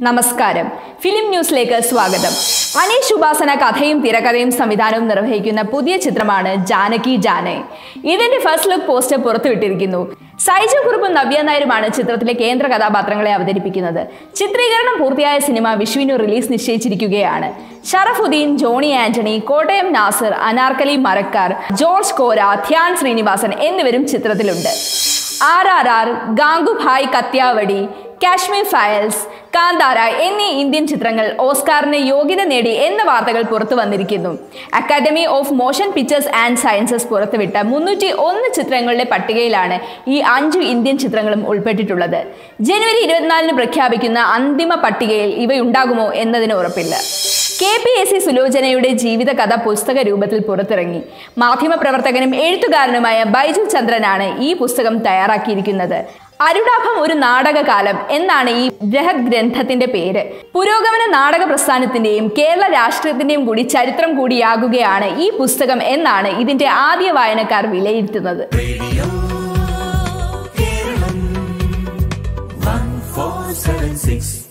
നമസ്കാരം. ഫിലിം ന്യൂസിലേക്ക് സ്വാഗതം. അനീഷ് ഉപാസന കഥയും തിരക്കഥയും സംവിധാനവും നിർവഹിക്കുന്ന പുതിയ ചിത്രമാണ് ജാനകി ജാനെ. ഇതിന്റെ ഫസ്റ്റ് ലുക്ക് പോസ്റ്റർ പുറത്തുവിട്ടിരിക്കുന്നു. സൈജു കുറുപ്പും നവ്യ നായരുമാണ് ചിത്രത്തിലെ കേന്ദ്ര കഥാപാത്രങ്ങളെ അവതരിപ്പിക്കുന്നത്. ചിത്രീകരണം പൂർത്തിയായ സിനിമ വിഷുവിന് റിലീസ് നിശ്ചയിച്ചിരിക്കുകയാണ്. ഷറഫുദ്ദീൻ ജോണി ആന്റണി കോട്ടയം നാസർ അനാർക്കലി മരക്കാർ ജോർജ് കോര ധ്യാൻ ശ്രീനിവാസൻ എന്നിവരും ചിത്രത്തിലുണ്ട്. R R R Gangubai Kathiawadi Kashmir files Kantara എന്നീ ഇന്ത്യൻ ചിത്രങ്ങൾ ഓസ്കാറിന് യോഗ്യത നേടി എന്ന വാർത്തകൾ പുറത്തു വന്നിരിക്കുന്നു. Academy of motion pictures and sciences പുറത്തുവിട്ട മുന്നൂറ്റി ഒന്ന് ചിത്രങ്ങളുടെ പട്ടികയിലാണ് ഈ അഞ്ചു ഇന്ത്യൻ ചിത്രങ്ങളും ഉൾപ്പെട്ടിട്ടുള്ളത്. ജനുവരി ഇരുപത്തിനാലിന് പ്രഖ്യാപിക്കുന്ന അന്തിമ പട്ടികയിൽ ഇവയുണ്ടാകുമോ എന്നതിന് ഉറപ്പില്ല. കെ പി എസ് സി സുലോചനയുടെ ജീവിതകഥ പുസ്തക രൂപത്തിൽ പുറത്തിറങ്ങി. മാധ്യമപ്രവർത്തകനും എഴുത്തുകാരനുമായ ബൈജു ചന്ദ്രനാണ് ഈ പുസ്തകം തയ്യാറാക്കിയിരിക്കുന്നത്. അരുടാഭം ഒരു നാടകകാലം എന്നാണ് ഈ ബൃഹത് ഗ്രന്ഥത്തിന്റെ പേര്. പുരോഗമന നാടക പ്രസ്ഥാനത്തിന്റെയും കേരള രാഷ്ട്രീയത്തിന്റെയും കൂടി ചരിത്രം കൂടിയാകുകയാണ് ഈ പുസ്തകം എന്നാണ് ഇതിന്റെ ആദ്യ വായനക്കാർ വിലയിരുത്തുന്നത്. 1476